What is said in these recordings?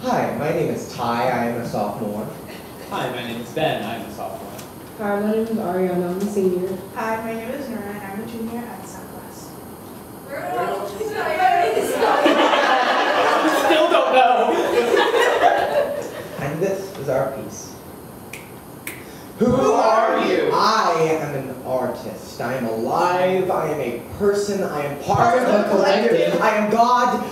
Hi, my name is Ty. I am a sophomore. Hi, my name is Ben. I am a sophomore. Hi, my name is Ariana. I'm a senior. Hi, my name is Nora, I'm a junior at Southwest. Where do I Still don't know. and this is our piece. Who are you? I am an artist. I am alive. I am a person. I am part of the collective. I am God.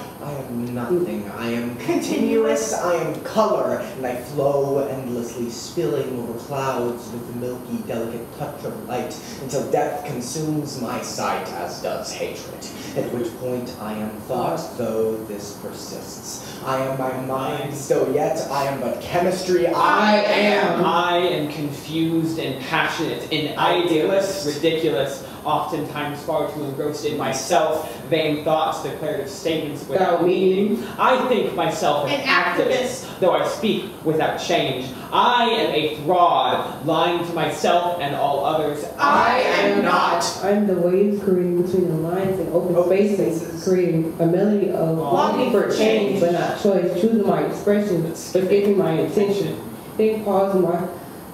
I am nothing. I am continuous. I am color. And I flow endlessly, spilling over clouds with the milky, delicate touch of light until death consumes my sight, as does hatred. At which point I am thought, though this persists. I am my mind still yet. I am but chemistry. I am. I am confused and passionate, an idealist, ridiculous, oftentimes far too engrossed in myself, vain thoughts, declarative statements without meaning. I think myself an, An activist. though I speak without change. I am a fraud, lying to myself and all others. I am not. I'm the waves creating between the lines and open Open spaces, spaces. creating a melody of longing for change, but not choice, choosing my expression, but giving my intention. Hitting pause in my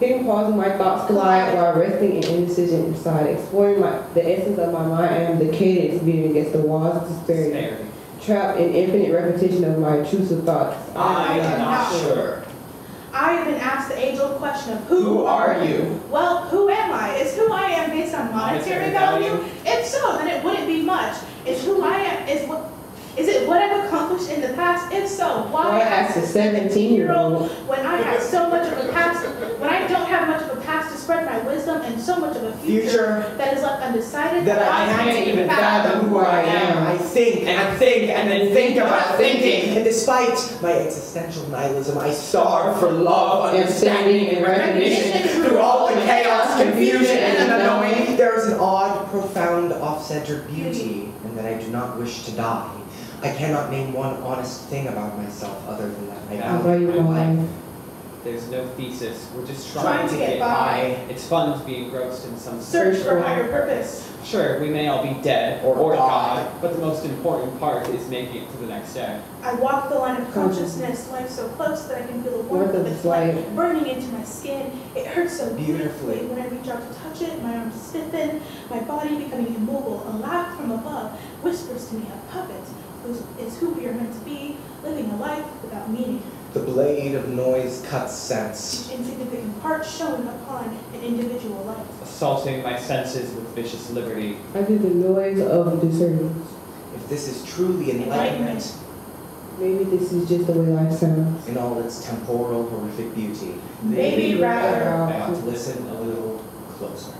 hitting pause in my thoughts collide while resting in indecision inside, exploring my the essence of my mind. I am the cadence beating against the walls of disparity, Disparity. trapped in infinite repetition of my intrusive thoughts. I am not not sure. I have been asked the age-old question of Who are you? Well, who am I? Is who I am based on monetary Monetary value? value? If so, then it wouldn't be much. Is who I am is what what I've accomplished in the past? If so, why Why ask a 17 year old? when I have so much of a past when I don't have much of a past to spread my wisdom and so much of a future, Future that is left undecided that I can't even fathom who I am. I think and I think and then think about thinking. And despite my existential nihilism, I starve for love, understanding, and recognition. Through all the chaos, confusion, and unknowing, there is an odd, profound, off center beauty, and that I do not wish to die. I cannot name one honest thing about myself other than that I How value about you, my life. Mom? There's no thesis. We're just trying, Trying to get by. It's fun to be engrossed in some Search for higher purpose. Sure, we may all be dead Or or, God. God, but the most important part is making it to the next day. I walk the line of consciousness, life so close that I can feel the warmth of its light burning into my skin. It hurts so beautifully Beautifully. when I reach out to touch it. My arms stiffen, my body becoming immobile. A laugh from above whispers to me, a puppet who is who we are meant to be, living a life without meaning. The blade of noise cuts sense. Each insignificant part shown upon an individual life. Assaulting my senses with vicious liberty. I do the noise of discernment. If this is truly enlightenment Maybe this is just the way life sounds. in all its temporal, horrific beauty, Maybe rather I ought to listen a little closer.